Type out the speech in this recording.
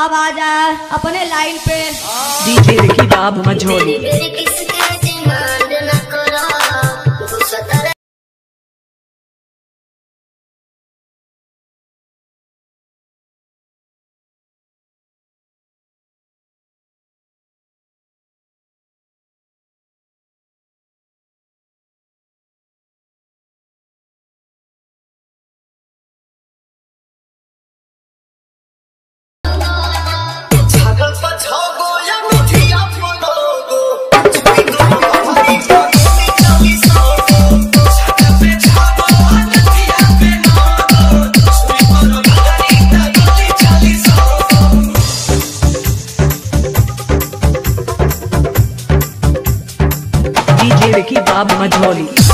अब आ जाए अपने लाइन पे। डीजे की बाब मझोली। I'm a jolly.